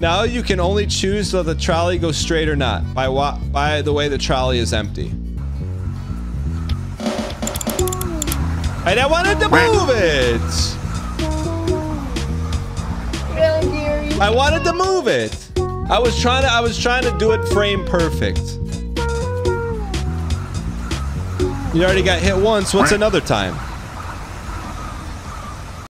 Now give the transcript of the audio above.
Now you can only choose whether the trolley goes straight or not by what by the way the trolley is empty. And I wanted to move it. I wanted to move it. I was trying to I was trying to do it frame perfect. You already got hit once. What's another time?